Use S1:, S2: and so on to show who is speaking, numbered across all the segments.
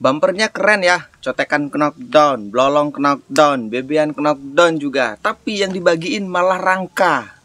S1: Bumpernya keren ya, cotekan knockdown, blolong knockdown, bebean knockdown juga. Tapi yang dibagiin malah rangka.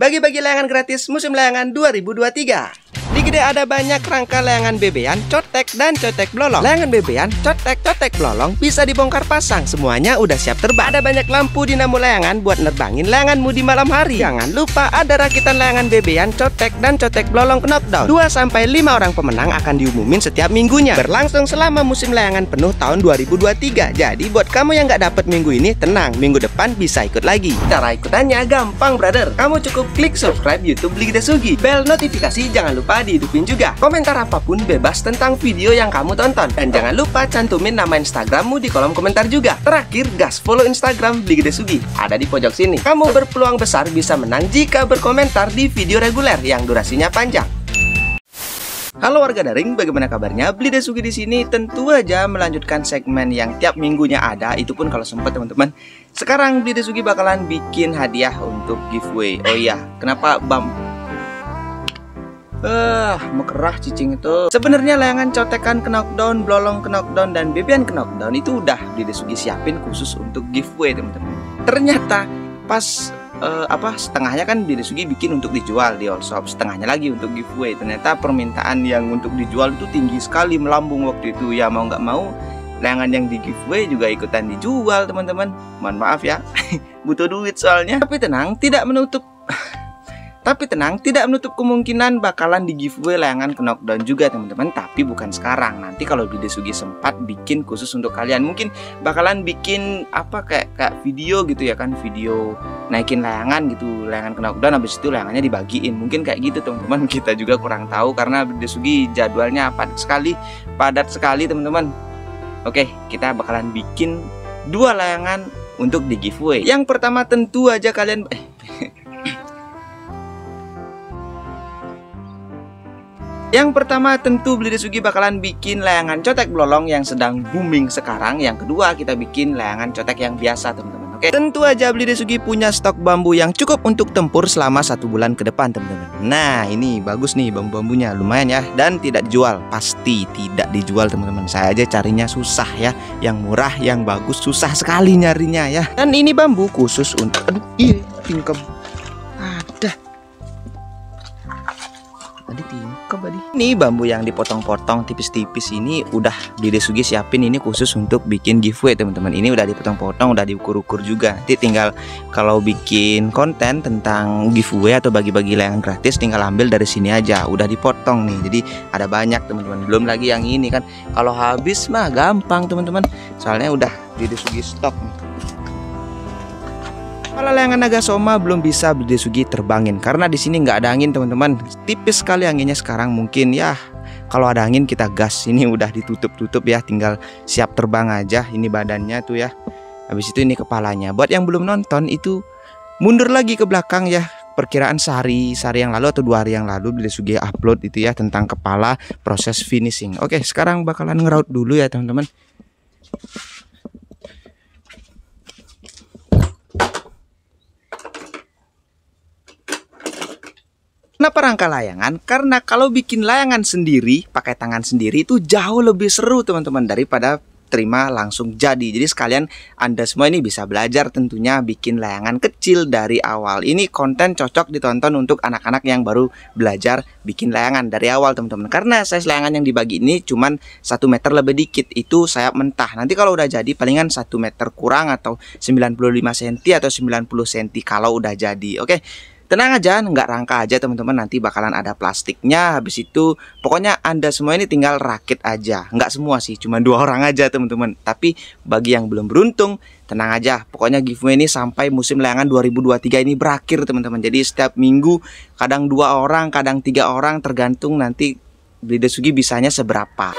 S1: Bagi-bagi layangan gratis musim layangan 2023. Di Gede ada banyak rangka layangan bebean, cotek, dan cotek blolong. Layangan bebean, cotek, cotek blolong bisa dibongkar pasang. Semuanya udah siap terbang. Ada banyak lampu dinamo layangan buat nerbangin layanganmu di malam hari. Jangan lupa ada rakitan layangan bebean, cotek, dan cotek blolong knockdown. 2 sampai 5 orang pemenang akan diumumin setiap minggunya. Berlangsung selama musim layangan penuh tahun 2023. Jadi buat kamu yang nggak dapat minggu ini, tenang, minggu depan bisa ikut lagi. Cara ikutannya gampang, brother. Kamu cukup klik subscribe YouTube Beli Sugi. Bel notifikasi jangan lupa dihidupin juga. Komentar apa pun bebas tentang video yang kamu tonton. Dan jangan lupa cantumin nama Instagrammu di kolom komentar juga. Terakhir, gas follow Instagram Beli Gede Sugi. Ada di pojok sini. Kamu berpeluang besar bisa menang jika berkomentar di video reguler yang durasinya panjang. Halo warga daring, bagaimana kabarnya? Beli Desugi di sini tentu aja melanjutkan segmen yang tiap minggunya ada, itu pun kalau sempat teman-teman. Sekarang Beli Desugi bakalan bikin hadiah untuk giveaway. Oh iya, kenapa Bam Eh, mekerah cicing itu. Sebenarnya layangan cotekan knockdown, blolong knockdown dan bebian knockdown itu udah di Desugi siapin khusus untuk giveaway, teman-teman. Ternyata pas uh, apa setengahnya kan di Desugi bikin untuk dijual di all shop, setengahnya lagi untuk giveaway. Ternyata permintaan yang untuk dijual itu tinggi sekali melambung waktu itu. Ya mau nggak mau layangan yang di giveaway juga ikutan dijual, teman-teman. Mohon maaf ya. Butuh duit soalnya. Tapi tenang, tidak menutup tapi tenang, tidak menutup kemungkinan bakalan di giveaway layangan knockdown juga teman-teman. Tapi bukan sekarang, nanti kalau Bide Sugi sempat bikin khusus untuk kalian Mungkin bakalan bikin apa kayak, kayak video gitu ya kan? Video naikin layangan gitu, layangan knockdown. Habis itu layangannya dibagiin. Mungkin kayak gitu teman-teman, kita juga kurang tahu Karena Bide Sugi jadwalnya padat sekali, padat sekali teman-teman. Oke, kita bakalan bikin dua layangan untuk di giveaway. Yang pertama tentu aja kalian... Eh, Yang pertama tentu Beli Sugi bakalan bikin layangan cotek blolong yang sedang booming sekarang. Yang kedua kita bikin layangan cotek yang biasa teman-teman. Oke, tentu aja Beli Sugi punya stok bambu yang cukup untuk tempur selama satu bulan ke depan teman-teman. Nah ini bagus nih bambu-bambunya lumayan ya dan tidak dijual pasti tidak dijual teman-teman. Saya aja carinya susah ya, yang murah yang bagus susah sekali nyarinya ya. Dan ini bambu khusus untuk aduh iya tingkep tadi ini bambu yang dipotong-potong tipis-tipis ini udah di Desugi siapin ini khusus untuk bikin giveaway teman-teman. Ini udah dipotong-potong udah diukur-ukur juga. Nanti tinggal kalau bikin konten tentang giveaway atau bagi-bagi layangan gratis tinggal ambil dari sini aja. Udah dipotong nih jadi ada banyak teman-teman. Belum lagi yang ini kan. Kalau habis mah gampang teman-teman. Soalnya udah di Desugi stok nih Kepala layangan naga soma belum bisa Sugi terbangin karena di sini nggak ada angin teman-teman. Tipis sekali anginnya sekarang mungkin ya kalau ada angin kita gas ini udah ditutup-tutup ya tinggal siap terbang aja ini badannya tuh ya. Habis itu ini kepalanya. Buat yang belum nonton itu mundur lagi ke belakang ya perkiraan sehari sehari yang lalu atau dua hari yang lalu Sugi upload itu ya tentang kepala proses finishing. Oke, sekarang bakalan ngeraut dulu ya teman-teman. Kenapa rangka layangan? Karena kalau bikin layangan sendiri, pakai tangan sendiri itu jauh lebih seru teman-teman daripada terima langsung jadi. Jadi sekalian Anda semua ini bisa belajar tentunya bikin layangan kecil dari awal. Ini konten cocok ditonton untuk anak-anak yang baru belajar bikin layangan dari awal teman-teman. Karena size layangan yang dibagi ini cuman satu meter lebih dikit. Itu saya mentah. Nanti kalau udah jadi palingan satu meter kurang atau 95 cm atau 90 cm kalau udah jadi. Oke. Tenang aja, nggak rangka aja teman-teman nanti bakalan ada plastiknya. Habis itu pokoknya Anda semua ini tinggal rakit aja. Nggak semua sih, cuma dua orang aja teman-teman. Tapi bagi yang belum beruntung, tenang aja. Pokoknya giveaway ini sampai musim layangan 2023 ini berakhir teman-teman. Jadi setiap minggu kadang dua orang, kadang tiga orang tergantung nanti Beli bisanya seberapa.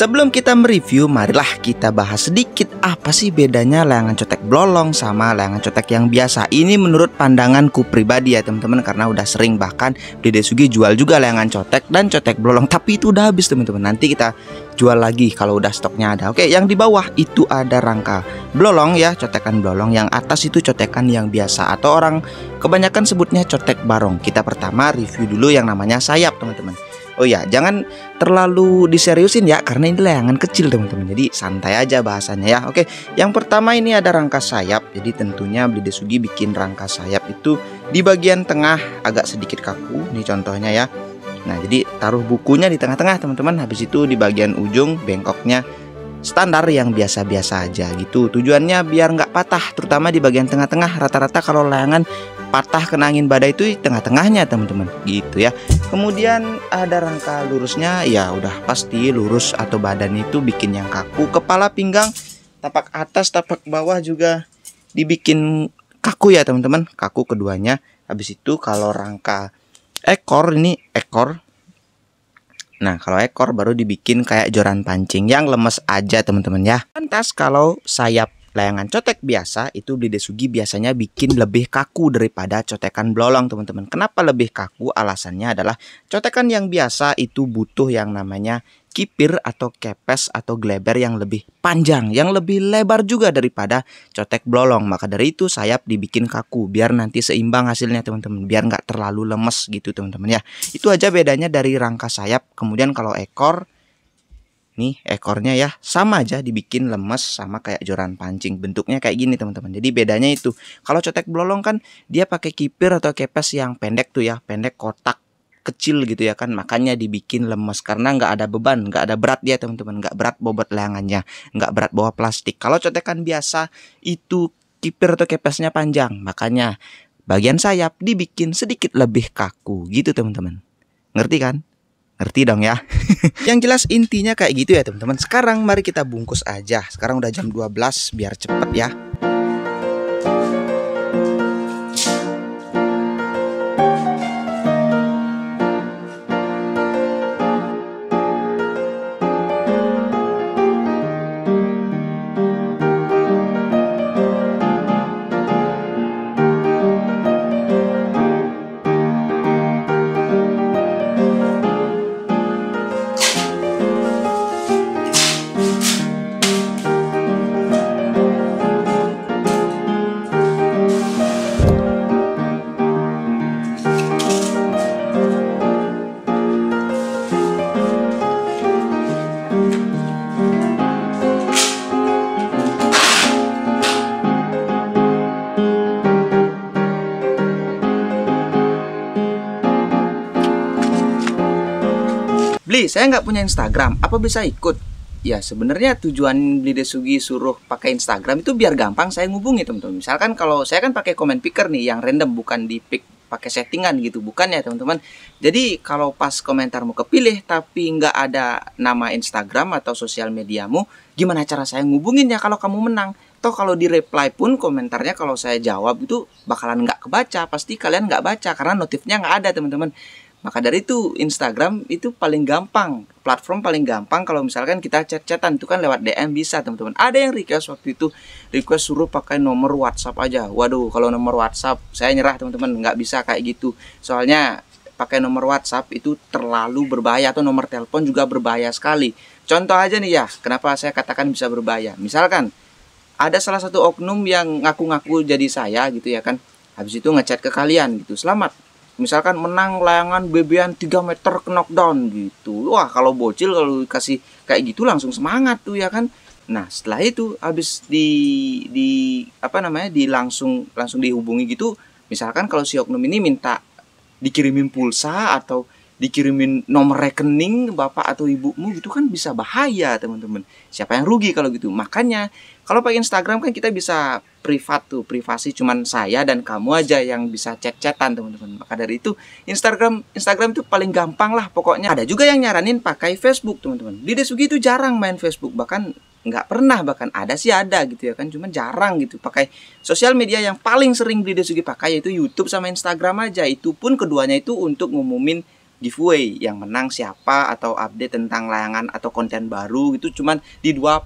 S1: Sebelum kita mereview, marilah kita bahas sedikit apa sih bedanya layangan cotek blolong sama layangan cotek yang biasa. Ini menurut pandanganku pribadi ya teman-teman karena udah sering bahkan Dede Sugi jual juga layangan cotek dan cotek blolong tapi itu udah habis teman-teman. Nanti kita jual lagi kalau udah stoknya ada. Oke, yang di bawah itu ada rangka blolong ya, cotekan blolong. Yang atas itu cotekan yang biasa atau orang kebanyakan sebutnya cotek barong. Kita pertama review dulu yang namanya sayap teman-teman. Oh ya, jangan terlalu diseriusin ya karena ini layangan kecil teman-teman. Jadi santai aja bahasanya ya. Oke, yang pertama ini ada rangka sayap. Jadi tentunya beli Sugi bikin rangka sayap itu di bagian tengah agak sedikit kaku. Ini contohnya ya. Nah, jadi taruh bukunya di tengah-tengah teman-teman. Habis itu di bagian ujung bengkoknya standar yang biasa-biasa aja gitu. Tujuannya biar nggak patah, terutama di bagian tengah-tengah. Rata-rata kalau layangan patah kena angin badai itu tengah-tengahnya teman-teman. Gitu ya. Kemudian ada rangka lurusnya ya udah pasti lurus atau badan itu bikin yang kaku kepala pinggang tapak atas tapak bawah juga dibikin kaku ya teman-teman. Kaku keduanya. Habis itu kalau rangka ekor ini ekor. Nah, kalau ekor baru dibikin kayak joran pancing yang lemes aja teman-teman ya. Lantas kalau sayap Layangan cotek biasa itu di desugi biasanya bikin lebih kaku daripada cotekan blolong teman-teman. Kenapa lebih kaku? Alasannya adalah cotekan yang biasa itu butuh yang namanya kipir atau kepes atau gleber yang lebih panjang, yang lebih lebar juga daripada cotek blolong. Maka dari itu sayap dibikin kaku biar nanti seimbang hasilnya teman-teman, biar nggak terlalu lemes gitu teman-teman ya. Itu aja bedanya dari rangka sayap. Kemudian kalau ekor nih ekornya ya sama aja dibikin lemes sama kayak joran pancing. Bentuknya kayak gini teman-teman. Jadi bedanya itu kalau cotek blolong kan dia pakai kipir atau kepes yang pendek tuh ya pendek kotak kecil gitu ya kan. Makanya dibikin lemes karena nggak ada beban nggak ada berat dia teman-teman. Nggak berat bobot layangannya nggak berat bawa plastik. Kalau cotekan biasa itu kipir atau kepesnya panjang. Makanya bagian sayap dibikin sedikit lebih kaku gitu teman-teman. Ngerti kan Ngerti dong ya. Yang jelas intinya kayak gitu ya teman-teman. Sekarang mari kita bungkus aja. Sekarang udah jam 12 biar cepet ya. Beli, saya nggak punya Instagram, apa bisa ikut? Ya sebenarnya tujuan beli Desugi suruh pakai Instagram itu biar gampang saya ngubungi teman-teman. Misalkan kalau saya kan pakai comment picker nih yang random bukan di pick pakai settingan gitu. Bukan ya teman-teman. Jadi kalau pas komentarmu kepilih tapi nggak ada nama Instagram atau sosial mediamu gimana cara saya ngubungin ya kalau kamu menang? Toh kalau di reply pun komentarnya kalau saya jawab itu bakalan nggak kebaca. Pasti kalian nggak baca karena notifnya nggak ada teman-teman maka dari itu Instagram itu paling gampang, platform paling gampang kalau misalkan kita chat-chatan itu kan lewat DM bisa teman-teman. Ada yang request waktu itu request suruh pakai nomor WhatsApp aja. Waduh, kalau nomor WhatsApp saya nyerah teman-teman, nggak bisa kayak gitu. Soalnya pakai nomor WhatsApp itu terlalu berbahaya atau nomor telepon juga berbahaya sekali. Contoh aja nih ya, kenapa saya katakan bisa berbahaya. Misalkan ada salah satu oknum yang ngaku-ngaku jadi saya gitu ya kan. Habis itu ngechat ke kalian gitu. Selamat misalkan menang layangan bebean 3 meter knockdown gitu. Wah kalau bocil kalau kasih kayak gitu langsung semangat tuh ya kan? Nah setelah itu habis di di apa namanya di langsung langsung dihubungi gitu misalkan kalau si oknum ini minta dikirimin pulsa atau dikirimin nomor rekening bapak atau ibumu gitu kan bisa bahaya teman-teman. Siapa yang rugi kalau gitu? Makanya kalau pakai Instagram kan kita bisa privat tuh privasi cuman saya dan kamu aja yang bisa chat-chatan teman-teman. Maka dari itu Instagram Instagram itu paling gampang lah pokoknya. Ada juga yang nyaranin pakai Facebook teman-teman. Di Desugi itu jarang main Facebook bahkan nggak pernah bahkan ada sih ada gitu ya kan cuman jarang gitu pakai sosial media yang paling sering di Desugi pakai yaitu YouTube sama Instagram aja. Itu pun keduanya itu untuk ngumumin giveaway yang menang siapa atau update tentang layangan atau konten baru gitu. Cuman di dua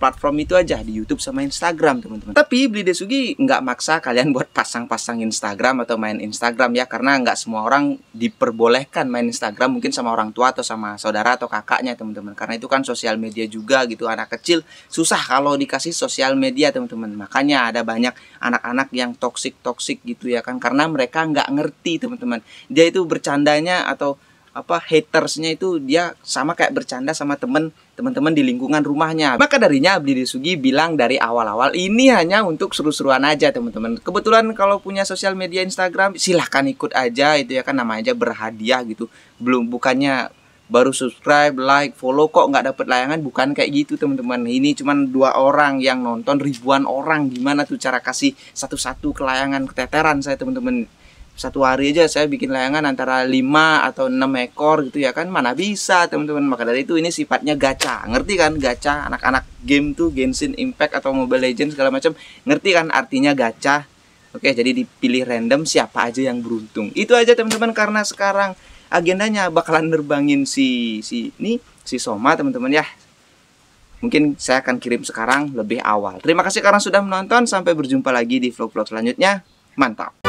S1: platform itu aja di YouTube sama Instagram teman-teman. Tapi beli Desugi nggak maksa kalian buat pasang-pasang Instagram atau main Instagram ya karena nggak semua orang diperbolehkan main Instagram mungkin sama orang tua atau sama saudara atau kakaknya teman-teman. Karena itu kan sosial media juga gitu anak kecil susah kalau dikasih sosial media teman-teman. Makanya ada banyak anak-anak yang toksik toksik gitu ya kan karena mereka nggak ngerti teman-teman. Dia itu bercandanya atau apa hatersnya itu dia sama kayak bercanda sama temen teman-teman di lingkungan rumahnya. Maka darinya Abdi Disugi bilang dari awal-awal ini hanya untuk seru-seruan aja teman-teman. Kebetulan kalau punya sosial media Instagram silahkan ikut aja itu ya kan nama aja berhadiah gitu. Belum bukannya baru subscribe, like, follow kok nggak dapet layangan bukan kayak gitu teman-teman. Ini cuma dua orang yang nonton ribuan orang gimana tuh cara kasih satu-satu kelayangan keteteran saya teman-teman satu hari aja saya bikin layangan antara 5 atau 6 ekor gitu ya kan mana bisa teman-teman. Maka dari itu ini sifatnya gacha. Ngerti kan? Gacha anak-anak game tuh Genshin Impact atau Mobile Legends segala macam. Ngerti kan artinya gacha? Oke jadi dipilih random siapa aja yang beruntung. Itu aja teman-teman karena sekarang agendanya bakalan nerbangin si si ini si Soma teman-teman ya. Mungkin saya akan kirim sekarang lebih awal. Terima kasih karena sudah menonton. Sampai berjumpa lagi di vlog-vlog selanjutnya. Mantap